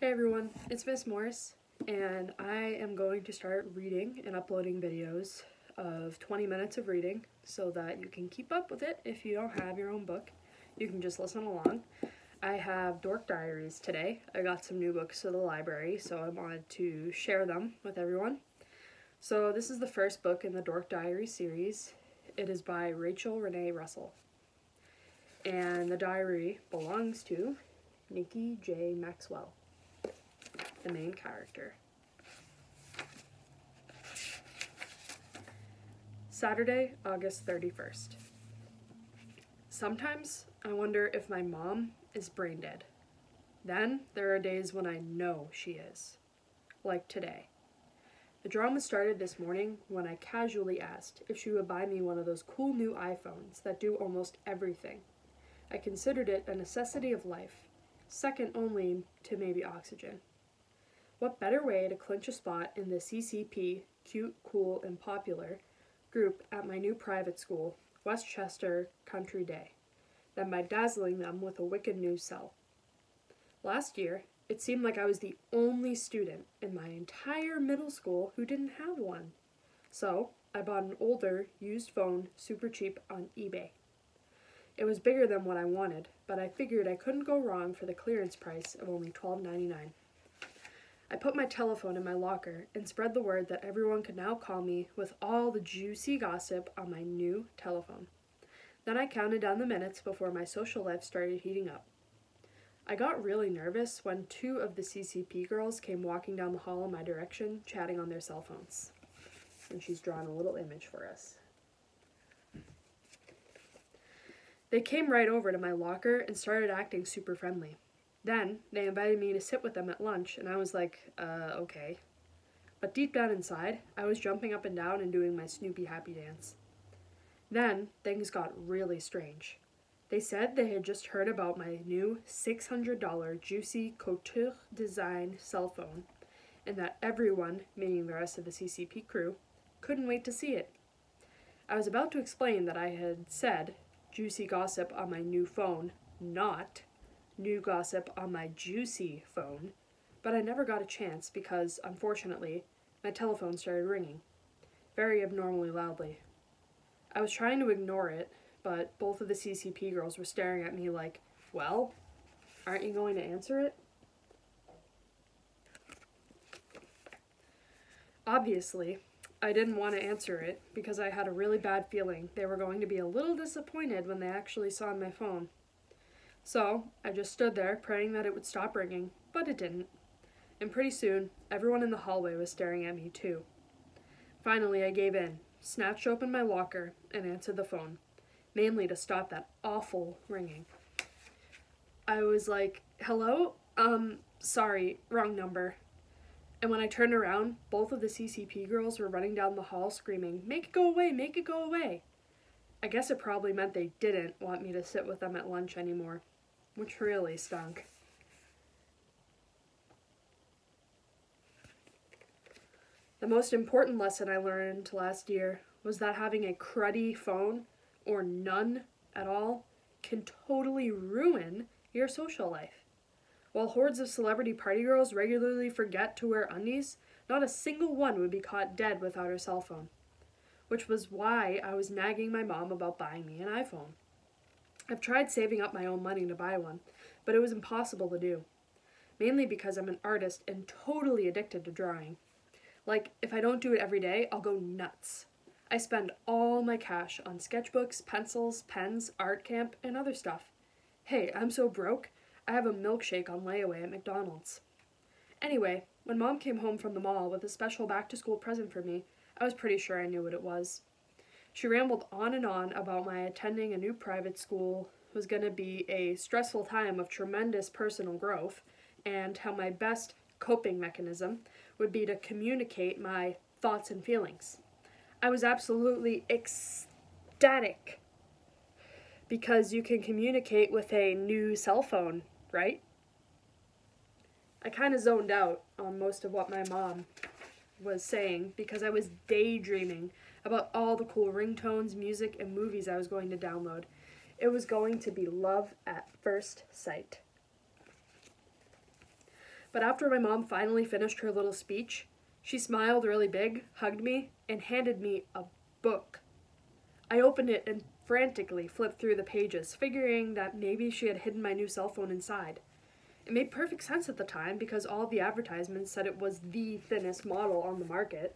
Hey everyone, it's Miss Morris, and I am going to start reading and uploading videos of 20 minutes of reading so that you can keep up with it if you don't have your own book. You can just listen along. I have Dork Diaries today. I got some new books to the library, so I wanted to share them with everyone. So this is the first book in the Dork Diary series. It is by Rachel Renee Russell. And the diary belongs to Nikki J. Maxwell the main character. Saturday, August 31st. Sometimes I wonder if my mom is brain dead. Then there are days when I know she is, like today. The drama started this morning when I casually asked if she would buy me one of those cool new iPhones that do almost everything. I considered it a necessity of life, second only to maybe oxygen. What better way to clinch a spot in the CCP, cute, cool, and popular, group at my new private school, Westchester Country Day, than by dazzling them with a wicked new cell? Last year, it seemed like I was the only student in my entire middle school who didn't have one. So, I bought an older, used phone super cheap on eBay. It was bigger than what I wanted, but I figured I couldn't go wrong for the clearance price of only $12.99. I put my telephone in my locker and spread the word that everyone could now call me with all the juicy gossip on my new telephone. Then I counted down the minutes before my social life started heating up. I got really nervous when two of the CCP girls came walking down the hall in my direction, chatting on their cell phones. And she's drawn a little image for us. They came right over to my locker and started acting super friendly. Then they invited me to sit with them at lunch, and I was like, uh, okay. But deep down inside, I was jumping up and down and doing my Snoopy happy dance. Then things got really strange. They said they had just heard about my new $600 juicy couture design cell phone, and that everyone, meaning the rest of the CCP crew, couldn't wait to see it. I was about to explain that I had said juicy gossip on my new phone, not new gossip on my juicy phone, but I never got a chance because, unfortunately, my telephone started ringing, very abnormally loudly. I was trying to ignore it, but both of the CCP girls were staring at me like, well, aren't you going to answer it? Obviously, I didn't want to answer it because I had a really bad feeling they were going to be a little disappointed when they actually saw my phone. So I just stood there praying that it would stop ringing, but it didn't. And pretty soon, everyone in the hallway was staring at me too. Finally, I gave in, snatched open my locker, and answered the phone, mainly to stop that awful ringing. I was like, hello? Um, sorry, wrong number. And when I turned around, both of the CCP girls were running down the hall screaming, Make it go away, make it go away. I guess it probably meant they didn't want me to sit with them at lunch anymore which really stunk. The most important lesson I learned last year was that having a cruddy phone, or none at all, can totally ruin your social life. While hordes of celebrity party girls regularly forget to wear undies, not a single one would be caught dead without her cell phone. Which was why I was nagging my mom about buying me an iPhone. I've tried saving up my own money to buy one, but it was impossible to do. Mainly because I'm an artist and totally addicted to drawing. Like, if I don't do it every day, I'll go nuts. I spend all my cash on sketchbooks, pencils, pens, art camp, and other stuff. Hey, I'm so broke, I have a milkshake on layaway at McDonald's. Anyway, when mom came home from the mall with a special back to school present for me, I was pretty sure I knew what it was. She rambled on and on about my attending a new private school was going to be a stressful time of tremendous personal growth, and how my best coping mechanism would be to communicate my thoughts and feelings. I was absolutely ecstatic because you can communicate with a new cell phone, right? I kind of zoned out on most of what my mom was saying because I was daydreaming about all the cool ringtones, music, and movies I was going to download. It was going to be love at first sight. But after my mom finally finished her little speech, she smiled really big, hugged me, and handed me a book. I opened it and frantically flipped through the pages, figuring that maybe she had hidden my new cell phone inside. It made perfect sense at the time because all the advertisements said it was the thinnest model on the market.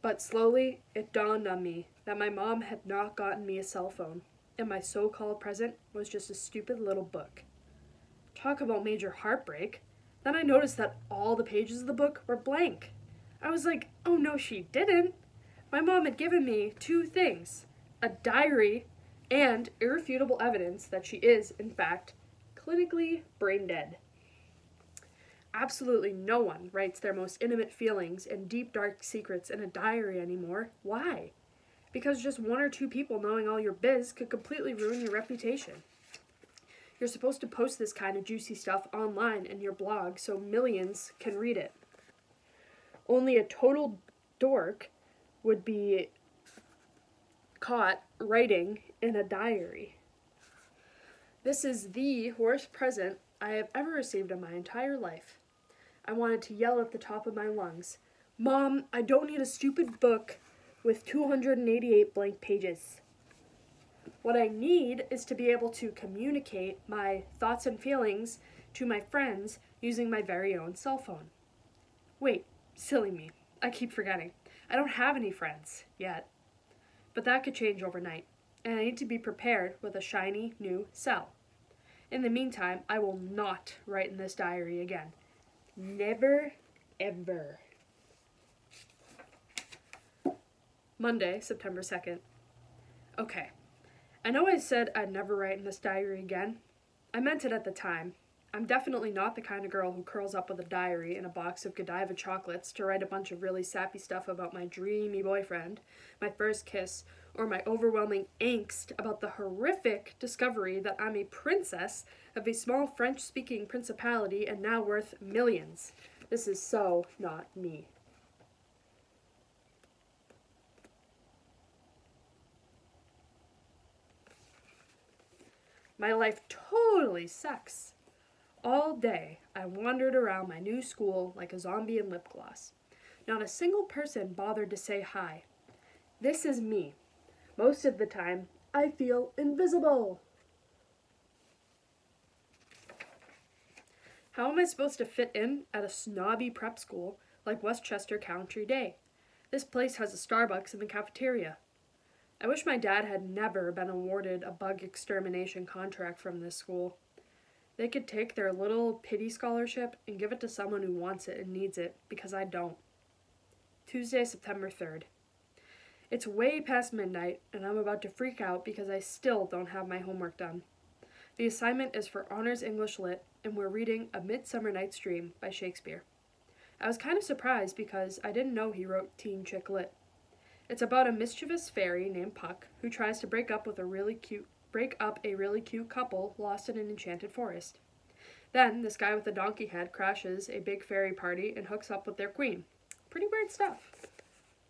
But slowly, it dawned on me that my mom had not gotten me a cell phone, and my so called present was just a stupid little book. Talk about major heartbreak. Then I noticed that all the pages of the book were blank. I was like, oh no, she didn't. My mom had given me two things a diary and irrefutable evidence that she is, in fact, clinically brain dead. Absolutely no one writes their most intimate feelings and deep dark secrets in a diary anymore. Why? Because just one or two people knowing all your biz could completely ruin your reputation. You're supposed to post this kind of juicy stuff online in your blog so millions can read it. Only a total dork would be caught writing in a diary. This is the worst present I have ever received in my entire life. I wanted to yell at the top of my lungs, Mom, I don't need a stupid book with 288 blank pages. What I need is to be able to communicate my thoughts and feelings to my friends using my very own cell phone. Wait, silly me. I keep forgetting. I don't have any friends yet. But that could change overnight, and I need to be prepared with a shiny new cell. In the meantime, I will not write in this diary again. Never, ever. Monday, September 2nd. Okay, I know I said I'd never write in this diary again. I meant it at the time. I'm definitely not the kind of girl who curls up with a diary and a box of Godiva chocolates to write a bunch of really sappy stuff about my dreamy boyfriend, my first kiss, or my overwhelming angst about the horrific discovery that I'm a princess of a small French speaking principality and now worth millions. This is so not me. My life totally sucks. All day, I wandered around my new school like a zombie in lip gloss. Not a single person bothered to say hi. This is me. Most of the time, I feel invisible. How am I supposed to fit in at a snobby prep school like Westchester Country Day? This place has a Starbucks in the cafeteria. I wish my dad had never been awarded a bug extermination contract from this school. They could take their little pity scholarship and give it to someone who wants it and needs it, because I don't. Tuesday, September 3rd. It's way past midnight, and I'm about to freak out because I still don't have my homework done. The assignment is for Honors English Lit, and we're reading A Midsummer Night's Dream by Shakespeare. I was kind of surprised because I didn't know he wrote teen chick lit. It's about a mischievous fairy named Puck who tries to break up with a really cute break up a really cute couple lost in an enchanted forest. Then this guy with a donkey head crashes a big fairy party and hooks up with their queen. Pretty weird stuff.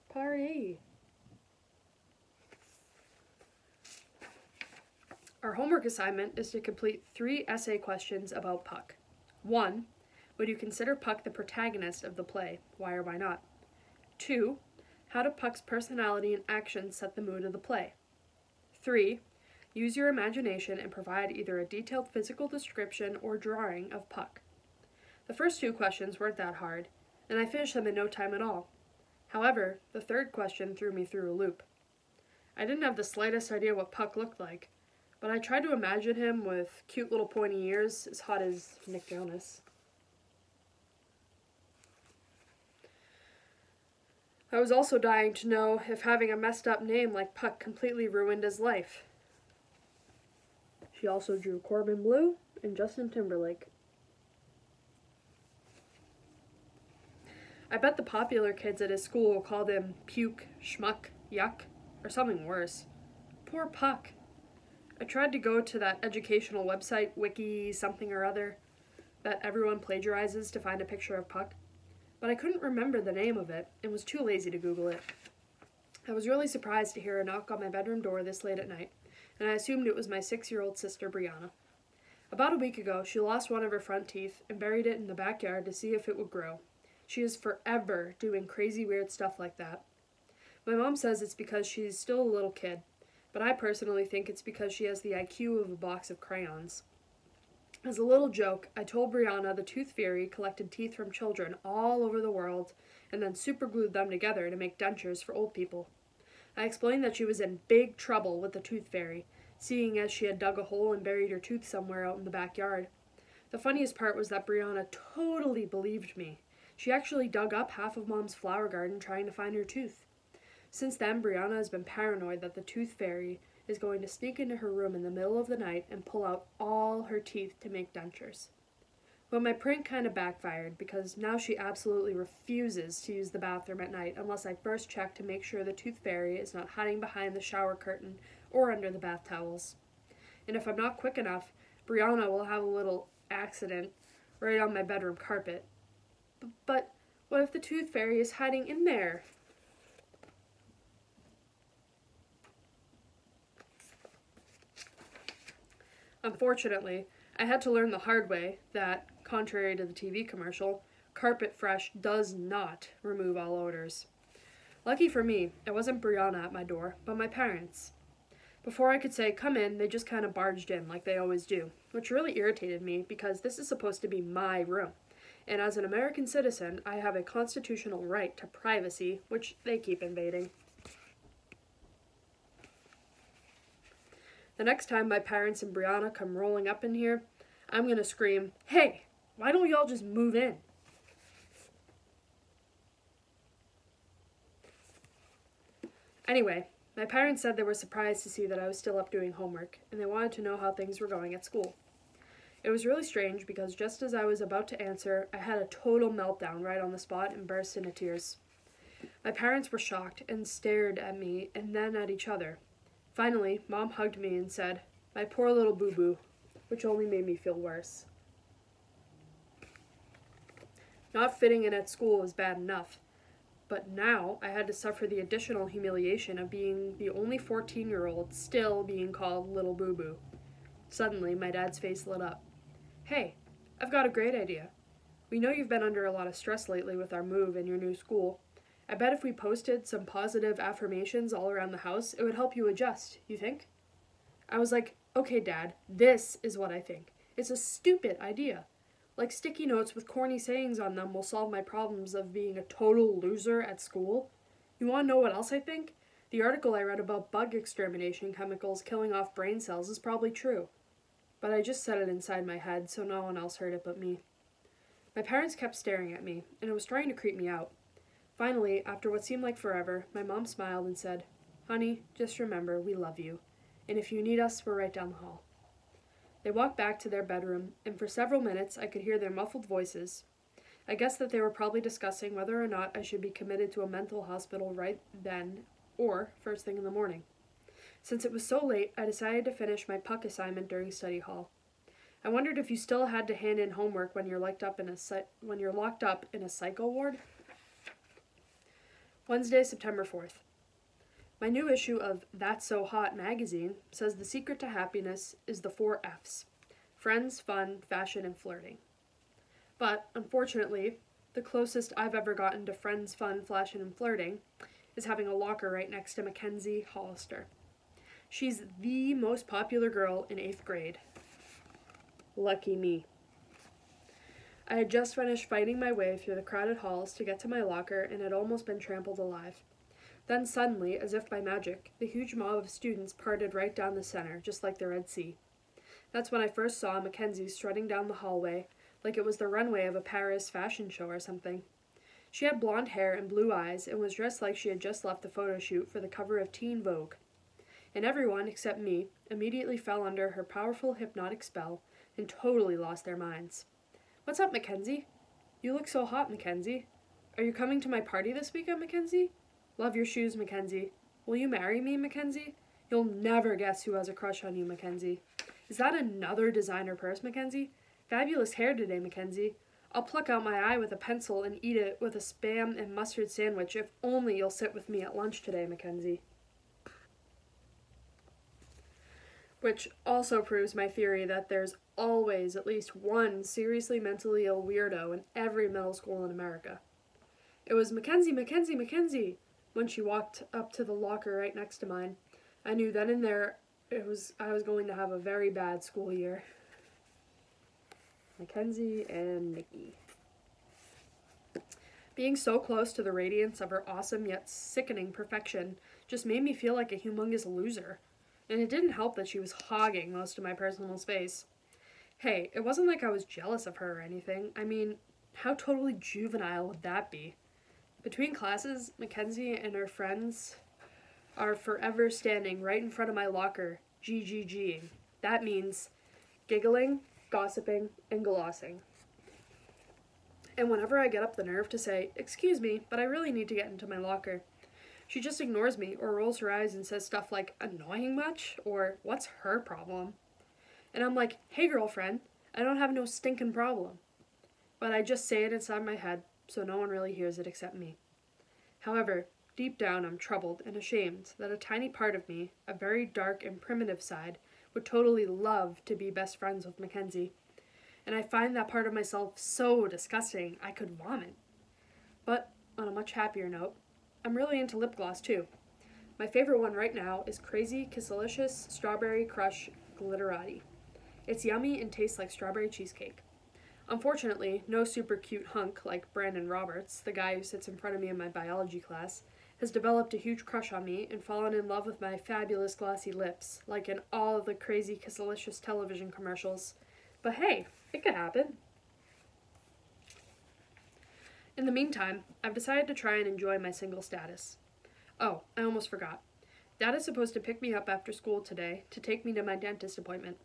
Party. Our homework assignment is to complete three essay questions about Puck. One, would you consider Puck the protagonist of the play? Why or why not? Two, how do Puck's personality and actions set the mood of the play? 3. Use your imagination and provide either a detailed physical description or drawing of Puck. The first two questions weren't that hard, and I finished them in no time at all. However, the third question threw me through a loop. I didn't have the slightest idea what Puck looked like, but I tried to imagine him with cute little pointy ears as hot as Nick Jonas. I was also dying to know if having a messed up name like Puck completely ruined his life. She also drew Corbin Bleu and Justin Timberlake. I bet the popular kids at his school will call them puke, schmuck, yuck, or something worse. Poor Puck. I tried to go to that educational website, Wiki something or other, that everyone plagiarizes to find a picture of Puck but I couldn't remember the name of it and was too lazy to Google it. I was really surprised to hear a knock on my bedroom door this late at night, and I assumed it was my six year old sister Brianna. About a week ago, she lost one of her front teeth and buried it in the backyard to see if it would grow. She is forever doing crazy weird stuff like that. My mom says it's because she's still a little kid, but I personally think it's because she has the IQ of a box of crayons. As a little joke, I told Brianna the tooth fairy collected teeth from children all over the world and then superglued them together to make dentures for old people. I explained that she was in big trouble with the tooth fairy, seeing as she had dug a hole and buried her tooth somewhere out in the backyard. The funniest part was that Brianna totally believed me. She actually dug up half of Mom's flower garden trying to find her tooth. Since then, Brianna has been paranoid that the tooth fairy is going to sneak into her room in the middle of the night and pull out all her teeth to make dentures. But my prank kind of backfired because now she absolutely refuses to use the bathroom at night unless I first check to make sure the tooth fairy is not hiding behind the shower curtain or under the bath towels. And if I'm not quick enough, Brianna will have a little accident right on my bedroom carpet. B- but what if the tooth fairy is hiding in there? Unfortunately, I had to learn the hard way that, contrary to the TV commercial, Carpet Fresh does not remove all odors. Lucky for me, it wasn't Brianna at my door, but my parents. Before I could say, come in, they just kind of barged in like they always do, which really irritated me because this is supposed to be my room. And as an American citizen, I have a constitutional right to privacy, which they keep invading. The next time my parents and Brianna come rolling up in here, I'm gonna scream, Hey, why don't y'all just move in? Anyway, my parents said they were surprised to see that I was still up doing homework, and they wanted to know how things were going at school. It was really strange because just as I was about to answer, I had a total meltdown right on the spot and burst into tears. My parents were shocked and stared at me and then at each other. Finally, Mom hugged me and said, My poor little boo boo, which only made me feel worse. Not fitting in at school was bad enough, but now I had to suffer the additional humiliation of being the only 14 year old still being called Little Boo Boo. Suddenly, my dad's face lit up. Hey, I've got a great idea. We know you've been under a lot of stress lately with our move and your new school, I bet if we posted some positive affirmations all around the house, it would help you adjust, you think? I was like, okay, Dad, this is what I think. It's a stupid idea. Like sticky notes with corny sayings on them will solve my problems of being a total loser at school. You want to know what else I think? The article I read about bug extermination chemicals killing off brain cells is probably true. But I just said it inside my head, so no one else heard it but me. My parents kept staring at me, and it was trying to creep me out. Finally, after what seemed like forever, my mom smiled and said, Honey, just remember, we love you. And if you need us, we're right down the hall. They walked back to their bedroom, and for several minutes I could hear their muffled voices. I guess that they were probably discussing whether or not I should be committed to a mental hospital right then or first thing in the morning. Since it was so late, I decided to finish my puck assignment during study hall. I wondered if you still had to hand in homework when you're locked up in a when you're locked up in a psycho ward. Wednesday, September 4th. My new issue of That's So Hot magazine says the secret to happiness is the four F's friends, fun, fashion, and flirting. But, unfortunately, the closest I've ever gotten to friends, fun, fashion, and flirting is having a locker right next to Mackenzie Hollister. She's the most popular girl in eighth grade. Lucky me. I had just finished fighting my way through the crowded halls to get to my locker and had almost been trampled alive. Then suddenly, as if by magic, the huge mob of students parted right down the center, just like the Red Sea. That's when I first saw Mackenzie strutting down the hallway, like it was the runway of a Paris fashion show or something. She had blonde hair and blue eyes and was dressed like she had just left the photo shoot for the cover of Teen Vogue. And everyone, except me, immediately fell under her powerful hypnotic spell and totally lost their minds. What's up, Mackenzie? You look so hot, Mackenzie. Are you coming to my party this weekend, Mackenzie? Love your shoes, Mackenzie. Will you marry me, Mackenzie? You'll never guess who has a crush on you, Mackenzie. Is that another designer purse, Mackenzie? Fabulous hair today, Mackenzie. I'll pluck out my eye with a pencil and eat it with a spam and mustard sandwich if only you'll sit with me at lunch today, Mackenzie. Which also proves my theory that there's always at least one seriously mentally ill weirdo in every middle school in America. It was Mackenzie, Mackenzie, Mackenzie when she walked up to the locker right next to mine. I knew then and there it was I was going to have a very bad school year. Mackenzie and Nikki. Being so close to the radiance of her awesome yet sickening perfection just made me feel like a humongous loser. And it didn't help that she was hogging most of my personal space. Hey, it wasn't like I was jealous of her or anything. I mean, how totally juvenile would that be? Between classes, Mackenzie and her friends are forever standing right in front of my locker, GGGing. That means giggling, gossiping, and glossing. And whenever I get up the nerve to say, Excuse me, but I really need to get into my locker, she just ignores me or rolls her eyes and says stuff like, Annoying much? or What's her problem? And I'm like, Hey, girlfriend, I don't have no stinking problem. But I just say it inside my head, so no one really hears it except me. However, deep down I'm troubled and ashamed that a tiny part of me, a very dark and primitive side, would totally love to be best friends with Mackenzie. And I find that part of myself so disgusting I could vomit. But on a much happier note, I'm really into lip gloss too. My favorite one right now is Crazy Kisselicious Strawberry Crush Glitterati. It's yummy and tastes like strawberry cheesecake. Unfortunately, no super cute hunk like Brandon Roberts, the guy who sits in front of me in my biology class, has developed a huge crush on me and fallen in love with my fabulous glossy lips, like in all of the crazy Kisselicious television commercials. But hey, it could happen. In the meantime, I've decided to try and enjoy my single status. Oh, I almost forgot. Dad is supposed to pick me up after school today to take me to my dentist appointment.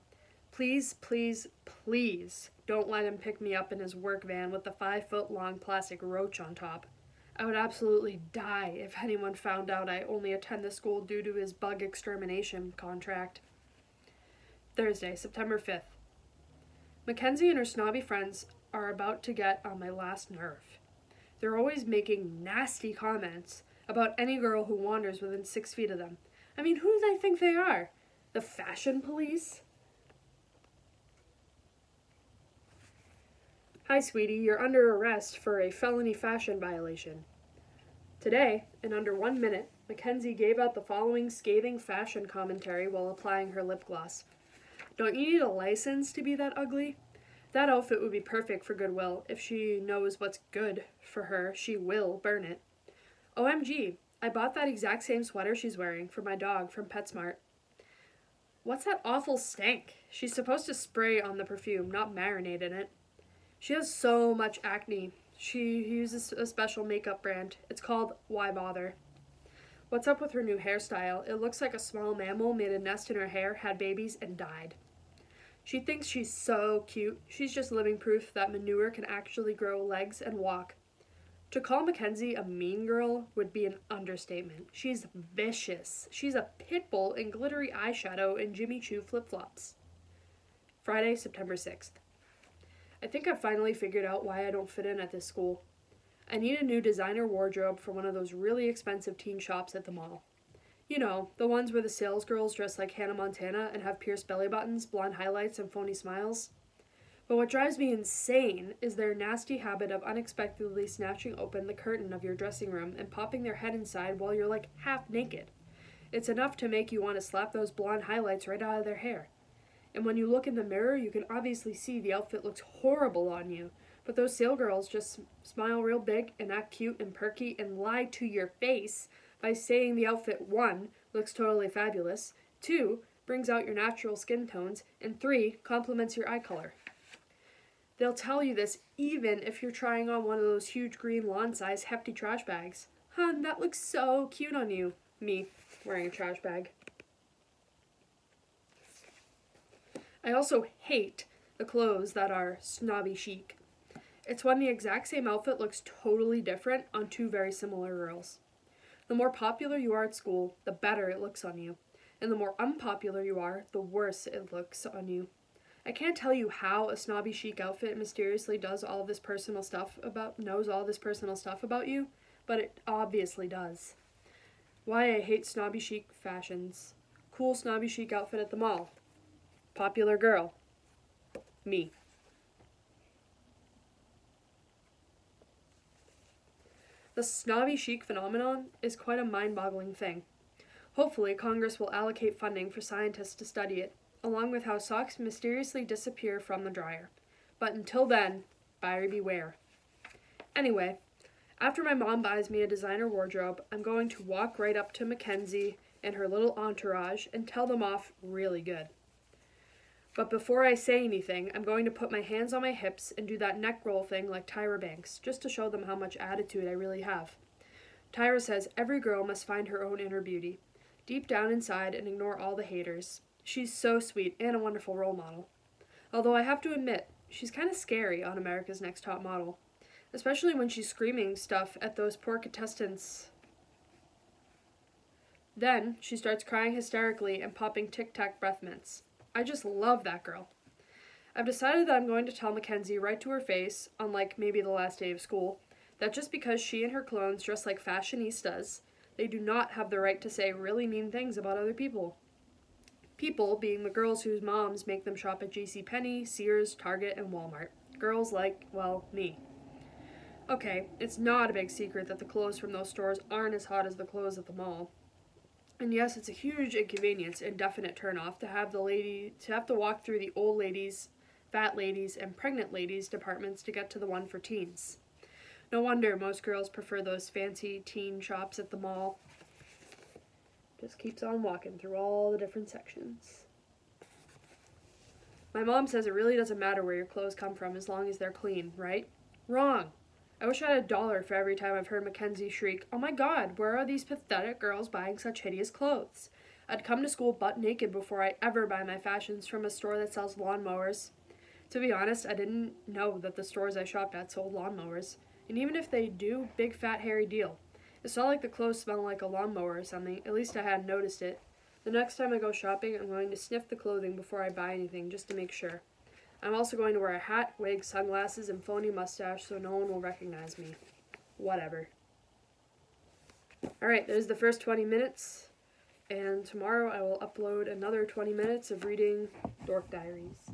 Please, please, please don't let him pick me up in his work van with the five foot long plastic roach on top. I would absolutely die if anyone found out I only attend the school due to his bug extermination contract. Thursday, September 5th. Mackenzie and her snobby friends are about to get on my last nerve. They're always making nasty comments about any girl who wanders within six feet of them. I mean, who do they think they are? The fashion police? Hi, sweetie, you're under arrest for a felony fashion violation. Today, in under one minute, Mackenzie gave out the following scathing fashion commentary while applying her lip gloss. Don't you need a license to be that ugly? That outfit would be perfect for Goodwill. If she knows what's good for her, she will burn it. OMG, I bought that exact same sweater she's wearing for my dog from PetSmart. What's that awful stank? She's supposed to spray on the perfume, not marinate in it. She has so much acne. She uses a special makeup brand. It's called Why Bother. What's up with her new hairstyle? It looks like a small mammal made a nest in her hair, had babies, and died. She thinks she's so cute. She's just living proof that manure can actually grow legs and walk. To call Mackenzie a mean girl would be an understatement. She's vicious. She's a pit bull in glittery eyeshadow and Jimmy Choo flip flops. Friday, September 6th. I think I've finally figured out why I don't fit in at this school. I need a new designer wardrobe for one of those really expensive teen shops at the mall. You know, the ones where the sales girls dress like Hannah Montana and have pierced belly buttons, blonde highlights, and phony smiles. But what drives me insane is their nasty habit of unexpectedly snatching open the curtain of your dressing room and popping their head inside while you're like half naked. It's enough to make you want to slap those blonde highlights right out of their hair. And when you look in the mirror, you can obviously see the outfit looks horrible on you. But those sale girls just smile real big and act cute and perky and lie to your face by saying the outfit one looks totally fabulous, two brings out your natural skin tones, and three complements your eye color. They'll tell you this even if you're trying on one of those huge green lawn size hefty trash bags. Hun, that looks so cute on you. Me, wearing a trash bag. I also hate the clothes that are snobby chic. It's when the exact same outfit looks totally different on two very similar girls. The more popular you are at school, the better it looks on you. And the more unpopular you are, the worse it looks on you. I can't tell you how a snobby chic outfit mysteriously does all this personal stuff about knows all this personal stuff about you, but it obviously does. Why I hate snobby chic fashions. Cool snobby chic outfit at the mall. Popular girl. Me. The snobby chic phenomenon is quite a mind boggling thing. Hopefully, Congress will allocate funding for scientists to study it, along with how socks mysteriously disappear from the dryer. But until then, buyer beware. Anyway, after my mom buys me a designer wardrobe, I'm going to walk right up to Mackenzie and her little entourage and tell them off really good. But before I say anything, I'm going to put my hands on my hips and do that neck roll thing like Tyra Banks, just to show them how much attitude I really have. Tyra says every girl must find her own inner beauty, deep down inside, and ignore all the haters. She's so sweet and a wonderful role model. Although I have to admit, she's kind of scary on America's Next Top Model, especially when she's screaming stuff at those poor contestants. Then she starts crying hysterically and popping tic tac breath mints. I just love that girl. I've decided that I'm going to tell Mackenzie right to her face, unlike maybe the last day of school, that just because she and her clones dress like fashionistas, they do not have the right to say really mean things about other people. People being the girls whose moms make them shop at J.C. Penney, Sears, Target, and Walmart. Girls like, well, me. Okay, it's not a big secret that the clothes from those stores aren't as hot as the clothes at the mall. And yes, it's a huge inconvenience and definite turnoff to have the lady to have to walk through the old ladies, fat ladies, and pregnant ladies departments to get to the one for teens. No wonder most girls prefer those fancy teen shops at the mall. Just keeps on walking through all the different sections. My mom says it really doesn't matter where your clothes come from as long as they're clean, right? Wrong. I wish I had a dollar for every time I've heard Mackenzie shriek, Oh my god, where are these pathetic girls buying such hideous clothes? I'd come to school butt naked before I ever buy my fashions from a store that sells lawnmowers. To be honest, I didn't know that the stores I shopped at sold lawnmowers. And even if they do, big fat hairy deal. It's not like the clothes smell like a lawnmower or something, at least I hadn't noticed it. The next time I go shopping, I'm going to sniff the clothing before I buy anything just to make sure. I'm also going to wear a hat, wig, sunglasses, and phony mustache so no one will recognize me. Whatever. Alright, there's the first 20 minutes. And tomorrow I will upload another 20 minutes of reading Dork Diaries.